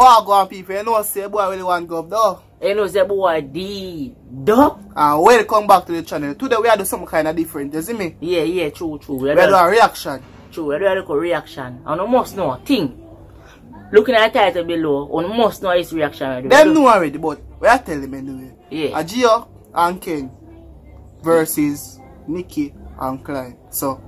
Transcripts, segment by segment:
What go on people, you know say boy really want go up though. You know, say boy, D. Duh. And welcome back to the channel. Today we are doing something kind of different, you see me? Yeah, yeah, true, true. We are are doing a reaction. true, we are doing a reaction. And you must know, thing. Looking at the title below, you must know his reaction. are. Them know already, but we are telling them anyway. Yeah. A Gio and Ken versus Nickii and Klyne. So,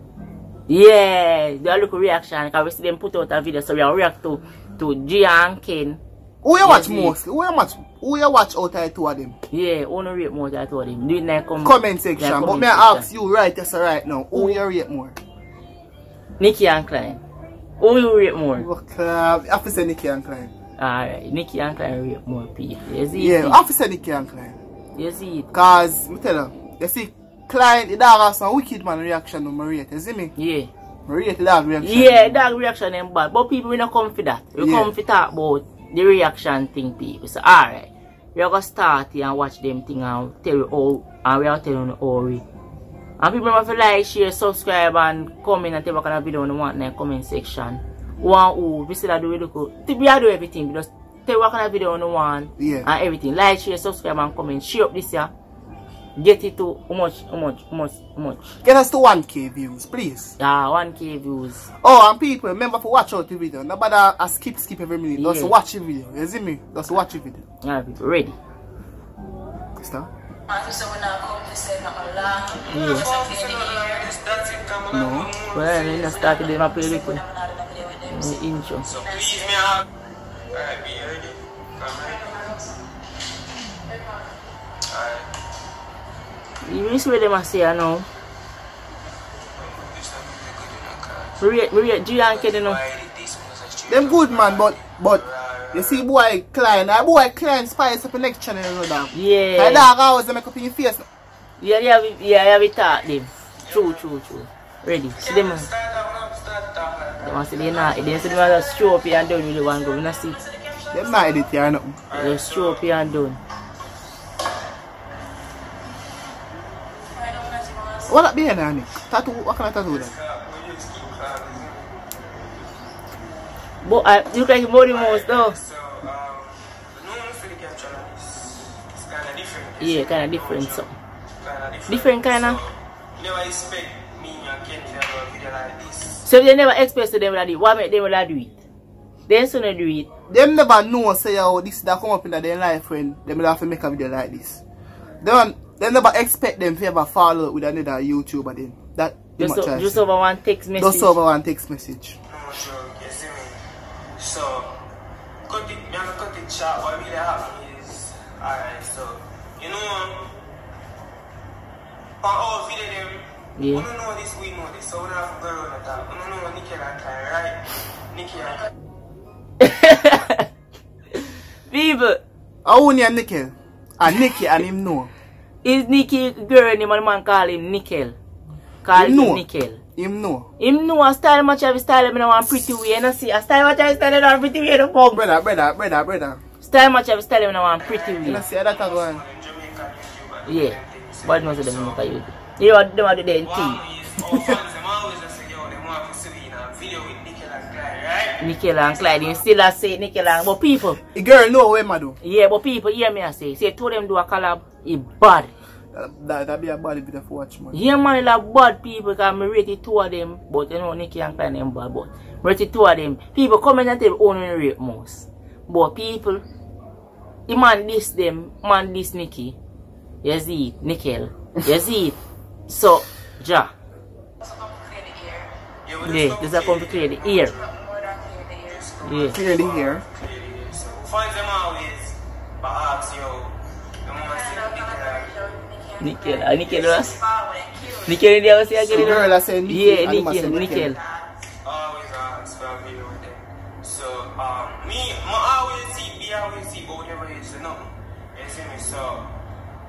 Yeah, do a little reaction. Because we see them put out a video, so we are react to, to Gio and Ken. who you watch mostly? Who you watch? Who you watch out of two of them? Yeah, only rate more I told him. Do it like come. Comment section. Yeah, but comment section. ask you right yes right now, who you rate more? Nickii and Klyne. Who you rate more? Okay, uh, I have to say Nickii and Klyne. Alright, Nickii and Klyne rate more people. You see Yeah? I have to say Nickii and Klyne. You see it? Cause, me tell you, you see, Klyne, the dog has some wicked man reaction to Maria, you see me? Yeah. Dog reaction. Yeah, that reaction ain't bad. But people we not come for that. We Yeah. come for talk about the reaction thing people. So alright. We are gonna start here and watch them thing and tell you all and we are telling you all we. And people have to like, share, subscribe and comment and tell what kind of video you want in the comment section. One who we still do it look we are do everything. Just tell what kind of video you want Yeah. and everything. Like, share, subscribe and comment. Share up this year. Get it to how much, how much, how much, how much. Get us to 1k views, please. Yeah, 1k views. Oh, and people, remember to watch out the video. Nobody a skip, skip every minute. Just Yeah. watch the video. You see me? Just watch the video. Alright people, ready? Stop. No. Well, then I started in my play with the intro. So please me out. Alright, be ready. Come ready. Alright. You see what them a say now? This time we good in the car. Maria, Maria, G and Kenny now. Why did this was a street? Them good man, but but you see boy Klein, that boy Klein spice up the next channel, you know that. Yeah. dog always make up in your face. Yeah, yeah, we- yeah, yeah, we talk them. True, true, true. Ready. See them. Start one up, start that one. They want to see they not. They see them just show up here and done with the one go. We not see. Them not edit here, nothing. They show up here and done. What that behind there, Nick? Tattoo, what kind of tattoo that? We just keep calm. But you look like body ah, mouse though. So, the normal for the capture like this, it's kind of different. Yeah, kind of different. So. Different. So, you never expect me and Kenny to have a video like this. So they never express to them do it. What make them that do it? They still not do it. Them never know say yo this that come up in their life when will have to make a video like this. Them they never expect them to ever follow up with another YouTuber then. That Just, much o- I just over one text message. Just over one text message. No joke, you see me? So, cut it, me have to cut it short. What really happened is, alright, so, you know, on all video them, Yeah. we don't know this, we know this, so we don't have to go around the top. We don't know Nickii and Kai, right? Nickii and Kai. People, I own him Nickel. And Nickii and him know. Is Nickii girl name and the man call him Nickel. Call Him him know. Nickel. Him know. Him know a style much of style him in one pretty way. You know see, a style much of style in one pretty way. The pub. Brother, brother, brother, brother. Style much of style him in one pretty You way. know see how that a going. In Jamaica, YouTuber. Yeah. But most of them look at you. You know what them are do then Nickel and Clyde. You still a say Nickel and but people. The girl know what I do. Yeah, but people hear me I say. Say two them do a collab. It bad. That, that, that be a bad video for watch man. Yeah man, like bad people because I rate it two of them, but you know Nickii and Klyne them bad, but rate it two of them. People comment and tell only rate most. But people, the man this them, man this Nickii. You see it, Nickel. You see it. So, ja. Yeah, we Yeah, just this is a complicated ear. Yeah. Clearly here. So, fans them always, but ask, yo, them want to see Nickii and Nickel, ah, Nickel was. Nickel dia was The again. girl I say Nickii. Yeah, and him a say Nickel, Nickel. always ask for a video with them. So, um, me, I always see, me always see, but whatever it is, you know. You see me? So,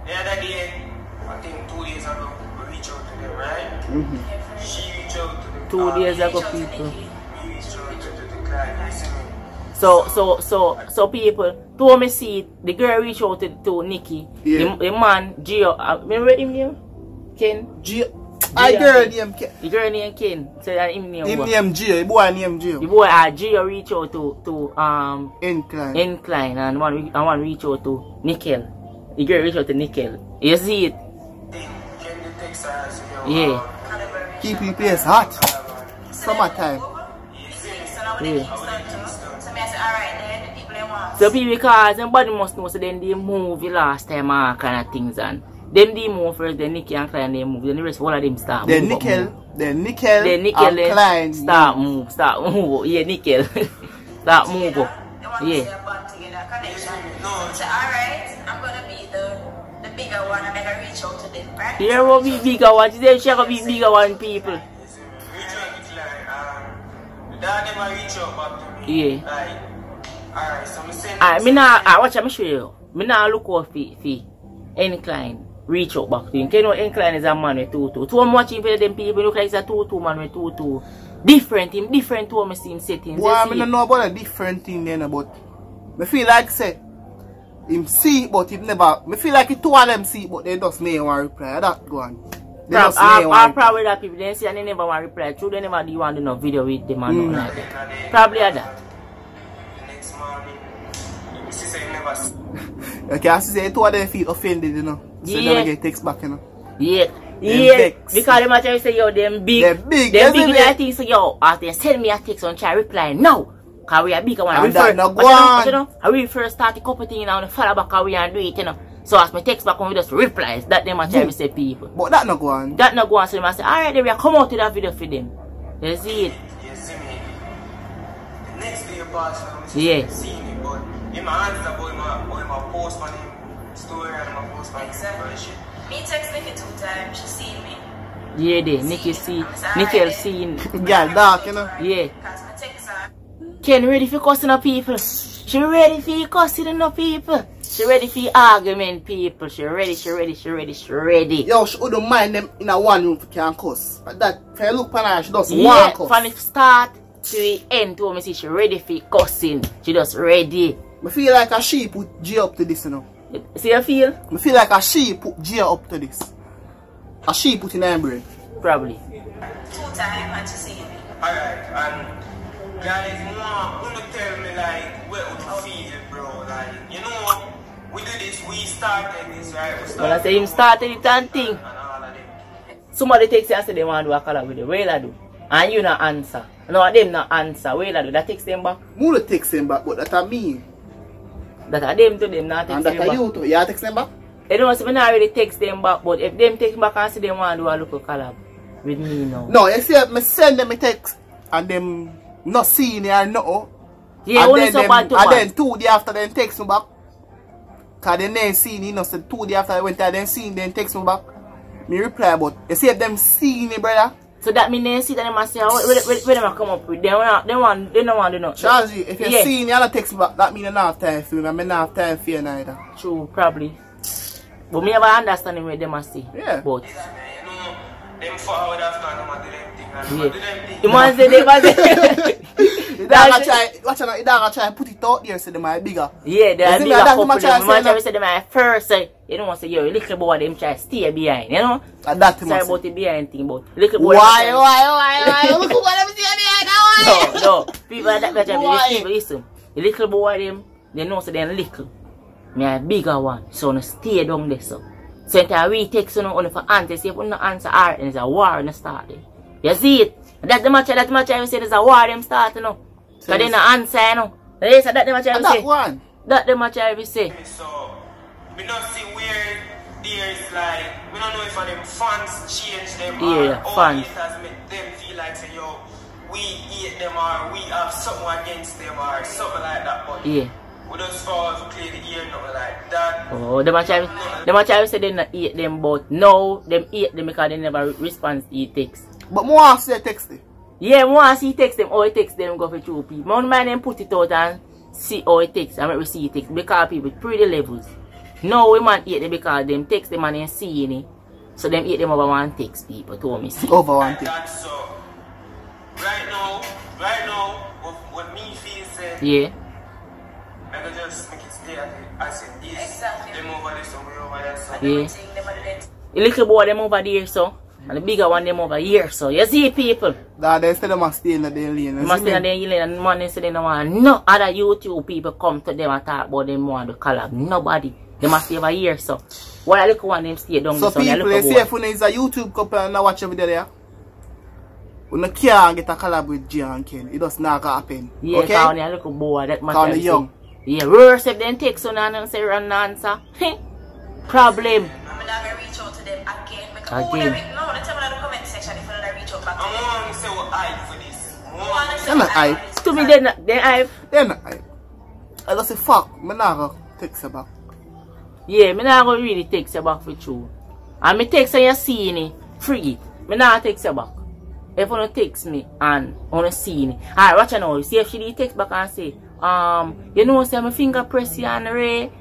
the other day, I think two days ago, we reached out to them, right? Mm-hmm. She reached out to them. Two um, days ago, reached out to people. Nickii, Me reached out to, to the client, you see me? So, so, so, so people, to me see the girl reach out to, to Nickii, Yeah. the, the man, Gio, uh, remember him name? Ken? G I girl name Ken. The girl named Ken. So that him name Him what? name Gio, the boy name The Gio. boy uh, Gio reach out to to um Incline. Incline and one re- and one reach out to Nickel. The girl reach out to Nickel. You see it? Thing, can the text us, you know, Yeah. Keep the place hot. Summertime. Yeah. So I say, alright then, the people they want. So people because somebody must know so then they move the last time and kind of things and them they move first, then Nickii and Klyne they move, then the rest all of them start Then Nickel, move. then Nickel, Then Nickel and Klyne. start move, start move. Yeah, Nickel. start move up. They want to Yeah. see a bond together, connection. No. So alright, I'm gonna be the the bigger one and then I reach out to them, right? Here will be bigger one. She said she gonna be bigger one people. Yeah. Like, alright, so ah, me send I me now I watch I'm show you. Me now look out for for incline. Reach out back to him. You know incline is a man with two two. Two I'm watching for them people look like it's a two two man with two two. Different him, different to me see him settings. Boy, You I see don't know about a different thing then, but me feel like say him see but him never. Me feel like the two of them see but they just may want reply. That go on. They Prob- I, may I'm want. proud with that people. They say they never want to reply. True, they never do want to do no video with them and Mm. like that. Probably are that. The next morning, me see say him never s- Okay, I see two of them feel offended, you know. So they Yeah. never get text back, you know. Yeah. Them Yeah, vex. because them actually say, yo, them big. Them big, Them big, they I big. think, so, yo, after they send me a text on try reply now. Cause we are big, I want to And that refer. no go you know, on. you know, I will first start a couple things now, and follow back how we and do it, you know. So as my text back on, we just replies. That them actually say people. But that not go on. That not go on, so them I say, alright, then we are come out to that video for them. You see it? You see me? The next day pass now, me see Yeah. him seeing it, but in my hands about him, uh, about him a post on him story and him a post on him Exactly. shit. Me text Nickii two times, she see me. Yeah, they. Nickii see, Nickii seen. Girl, dark, you know. Yeah. Cause my text her. Ken ready for cussing up people. She ready for cussing up people. She ready for argument people. She ready, she ready, she ready, she ready. Yo, she wouldn't mind them in a one room for can cuss. But that, if you look upon her, she doesn't Yeah, want cuss. from the start to the end, to me see she ready for cussing. She just ready. I feel like a she put G up to this, you know. See how feel? I feel like a she put G up to this. A she put in her brain. Probably. Two times and she see me. Alright, and guys, more, wanna tell me like what would you feel, bro? Like, you know, we do this, we started this, right? We When I say him started it and thing, and all of them. somebody takes you and say they want to do a collab with you. Where I do? And you not answer. No, them not answer. Where I do? That takes them back. Mula text him back, but that a me. That are them to them not And text that them a back. you too. You text him back? They don't say me not really text them back, but if them text back and say they want to do a local collab with me now. No, you see, me send them a text and them not seeing it or no. Yeah, and only then, so them, bad to and man. then two days after them text me back. Cause they never seen it, you know, so two days after I went there, them seen them text me back. Me reply, but you see if them seeing me, brother. So that mean they see that they must say, oh, where, where, where them a come up with? They want, they want, they don't want to know. Chargy, if you Yeah. seeing it and not text me back, that mean you don't have time for me, and I don't have time for you neither. True, probably. But me never understand what they must say. Yeah. But, Man, you know, them forward after them and do them thing and yeah. do them thing. The man say, they must say. The dog try, watch out, the dog try put it out there so they might bigger. Ah. Yeah, they ah, You are bigger couple. I'm man try to say them at first say, you don't want to say, yo, little boy, them try to stay behind, you know? And that him Sorry about the behind thing, but little boy. Why, why, why, why? Look what I'm saying behind that No, no. People that that Why? people listen. The little boy them, they know say they're little. Me a bigger ah one, so no stay down there so. So if we you know only for answer, see if you no answer and it's a war in the start there. You see it? That's the match that match I say there's a war them start you know. Cause they no answer you know. Yes, that the match I And that one. That the match I say. So, we don't see where there's like, we don't know if them fans change them Yeah, or fans. it has made them feel like, say, yo, we hate them or we have something against them or something like that. But Yeah. we just fall to clear the ear, nothing like that. Oh, the match I the match I say they not eat them but no them eat them because they never respond to the text. But more I say text it. Yeah, once he text them, or he text them, go for two people. Mount mind them put it out and see how it takes. I might receive it text because people pretty levels. No, we man eat them because them text them and then seeing it. So them eat them over one text people to me see. Over one Like thing. that, so, right now, right now, what, what me feel said, Yeah. I could just make it stay as it, as it is. Exactly. Them over there, so we over there, so. Yeah. Everything, them are the The little boy them over there so And the bigger one them over here. So you see people. That they say they must stay in the day lane. You you must see be me? on the and money say they don't want no other YouTube people come to them and talk about them want to collab. Nobody. They must stay over here. So what I look one them stay down So this one. I people, look they say if boy. you is a YouTube couple and not watch every day there, you no can't get a collab with G and Ken. It does not gonna happen. Yeah, okay? cause I look a boy that matter. Cause they young. Yeah, worse if they take so now and say run answer. Problem. I'm not gonna reach out to them again. Because, Again. They re- no, they tell me in comment section if I'm not reach out back to I'm them. going to say what I for this. Who wanna say They're not what I hype. want is To me, fine. they not, they have. Then I, I just say fuck, me not gonna text her back. Yeah, me not gonna really text you back for true. And me text you see it, free it. Me not text you back. If you don't text me and wanna see it. Alright, watch you now. See if she did text back and say, um, you know, say my finger press you on the ray.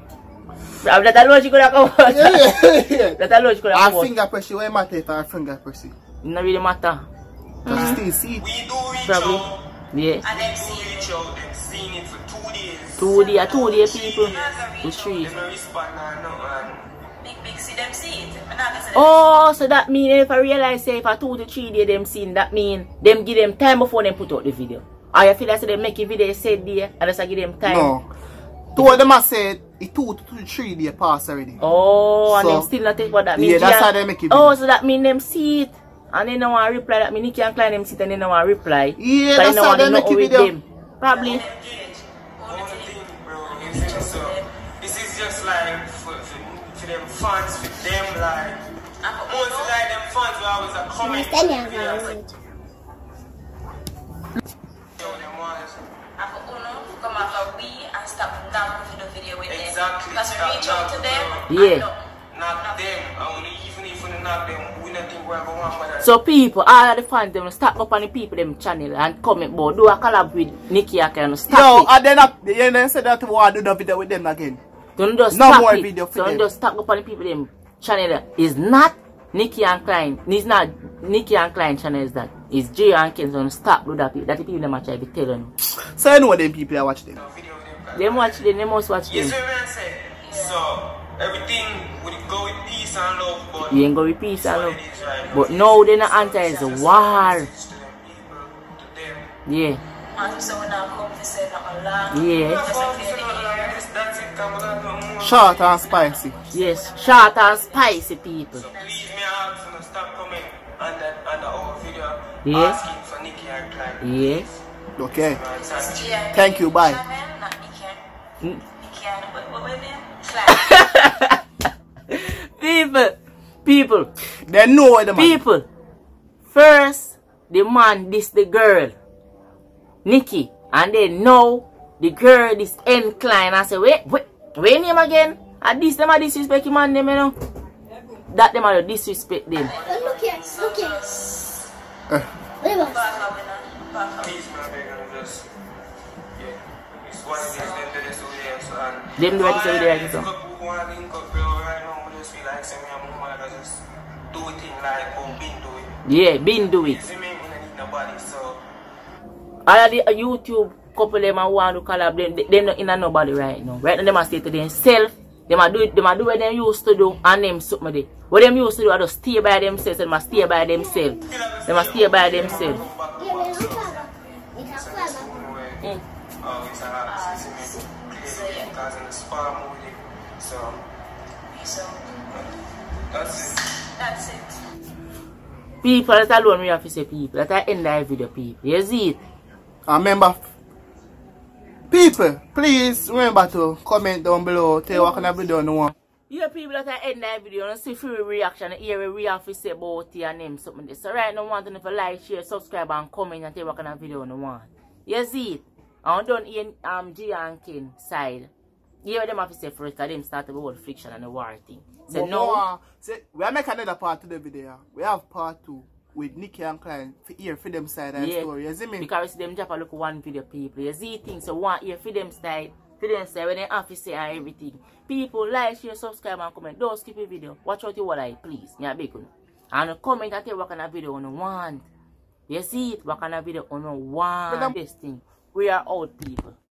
That that logic could have come out. Yeah, yeah, yeah. That logic could have Our come out. finger pressure, what matter if our finger pressure? Not really matter. Because you still see it. We do reach Probably. out. Yeah. And them We see do reach out. Them seen it for two days. Two day, two day people. Yes. The three. Them no respond or nothing. big, big, see them see it. I'm not gonna say them Oh, so that mean if I realize say if I two to three day them seen that mean them give them time before them put out the video. Or you feel like say they make a video said there and just give them time. No. Two of them have said it two to three day pass already. Oh, and So- them still not take what that means. Yeah, that's how they make it Oh, so that mean them see it. And they don't want to reply. That mean Nickii and Klyne them sit and they don't want to reply. Yeah, But that's don't how they make know it with video. them. Probably. them gauge. All the Only thing. thing, bro, you see, so this is just like for, for, for them fans, for them like. I put Most like them fans will always a comment. videos. Yo, them ones. I put Uno, come after we and stop down with the video with them. Because we reach out to them. Yeah. and look, Not them. Only even if we not them, we not think we're going on. So people, all of the fans them stop up on the people them channel and comment about do a collab with Nickii and stop Yo, it. and then up, you know, say that we want to do the video with them again. Don't just No stop more it. video for Don't them. just stop up on the people them channel. Is not Nickii and Klyne. It's not Nickii and Klyne channel is that. It's Jay and Ken. Don't stop do that. That the people them actually be telling. you. So you know them people that watch them. No video with them. Them watch them, they must watch You them. see what I'm saying? So, everything would go with peace and love, but. You ain't go with peace and love. right. But now they not answer is war. message to them people, to them. Yeah. And so when I come to say nothing long. Yeah. Just like Fuck, the you know, other like year. this, that's it, come on, no more. Short and spicy. Yes. Short and spicy people. So please, me ask you to stop coming under, under our video Yeah. asking for Nickii and Klyne. Yeah. Okay. Man, thank you. Yeah, Thank you, bye. people. People. They know the man. People, first the man this the girl, Nickii, and then now the girl is inclined. I say, wait, wait, wait name again? And this them a disrespect him and them, you know. That them a disrespect them. Look here, look here. Eh, them do so. so. say it how been do. Yeah, been do it. so. All the uh, YouTube couple them a want to collab them, they, them not in a nobody right now. Right now them a stay to themselves. Them a do it, them a do what them used to do and them something. What them used to do, I just stay by themselves, them a stay by themselves. Them a stay by themselves. Lot, see me? Clearly, because in the spam with it. So, So, that's it. that's it. People, that alone we have to say people. That I end the video people. You see it? Ah, and remember, people, please remember to comment down below. Tell you what kind of video you want. Yeah, people that I end the video and see free reaction hear we have to say about it and name something. So right now, want to like, share, subscribe and comment and tell what kind of video you want. You see it? And done in um G and Ken side. Yeah, them have to say first because them with the friction and the war thing. So But now, more, say, we are making another part to the video. We have part two with Nickii and Klyne for hear for them side and Yeah. story. You see me? because we see them drop a look one video people. You see things so one hear for them side. for them style when they have to say and everything. People like, share, subscribe and comment. Don't skip a video. Watch out you what I please. Yeah, big one. And comment and tell what kind of video you want. You see it? What kind of video you want. This thing. We are out people.